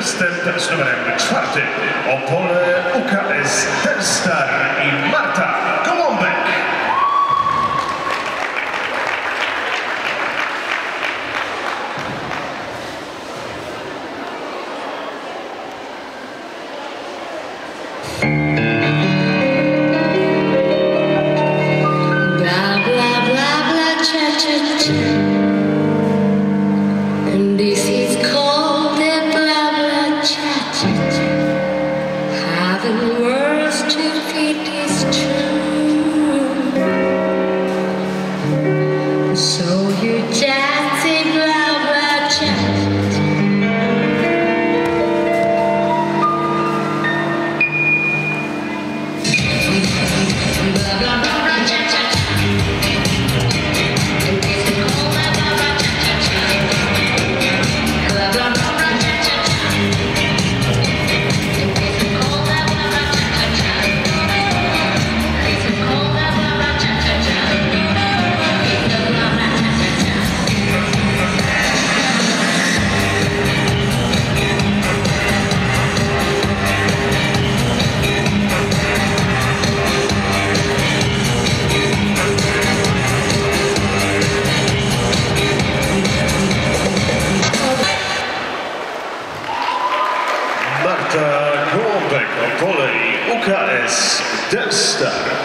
występ z numerem czwartym o UKS Dance Star i Marta Gołąbek. Bla bla bla bla cha cha cha. And this haven't worked. Santa Corbeck, Volley UKS Dance Star.